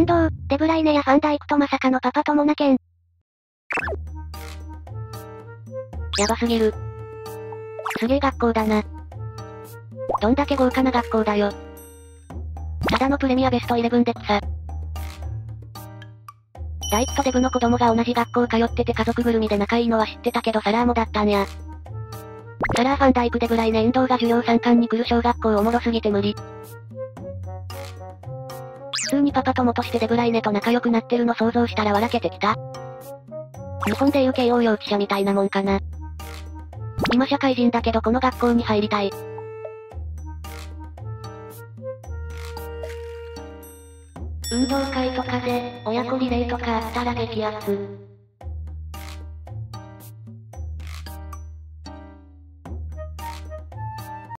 遠藤、デブライネやファンダイクとまさかのパパ友なけん。やばすぎる。すげえ学校だな。どんだけ豪華な学校だよ。ただのプレミアベストイレブンで草。大工とデブの子供が同じ学校通ってて家族ぐるみで仲いいのは知ってたけどサラーもだったんや。サラーファンダイクデブライネ遠藤が授業参観に来る小学校おもろすぎて無理。普通にパパ友としてデブライネと仲良くなってるの想像したら笑けてきた。日本でいう慶応幼稚者みたいなもんかな。今社会人だけどこの学校に入りたい。運動会とかで、親子リレーとかあったら激アツ。